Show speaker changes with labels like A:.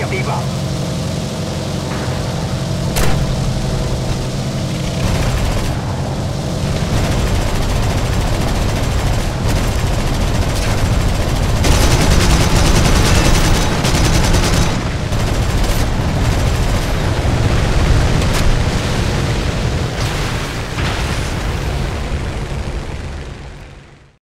A: 个地方。